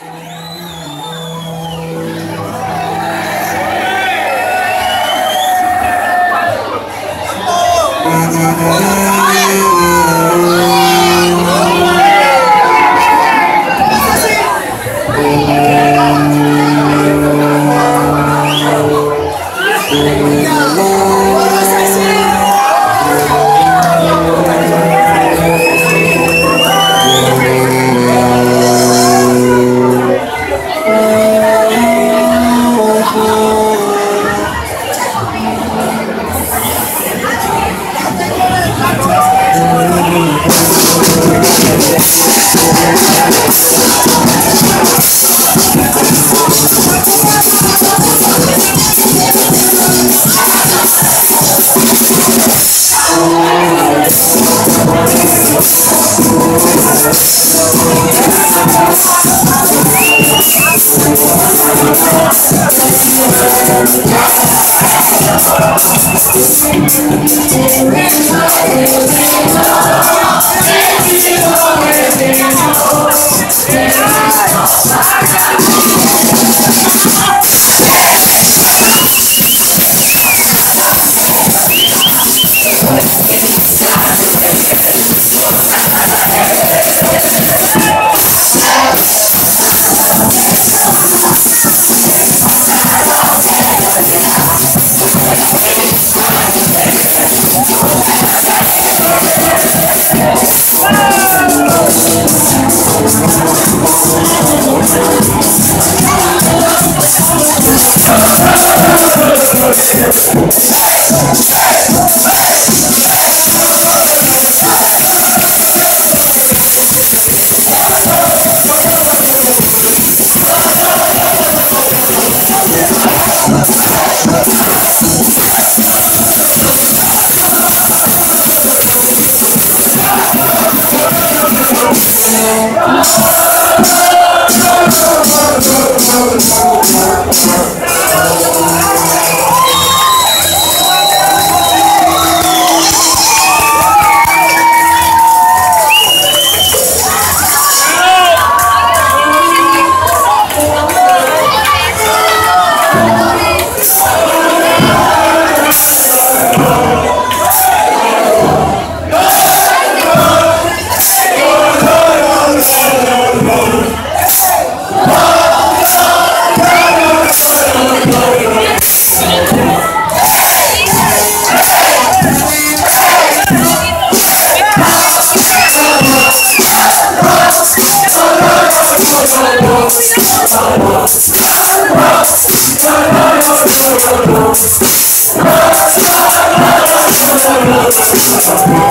Yeah. Thank you. Yes. Let's go.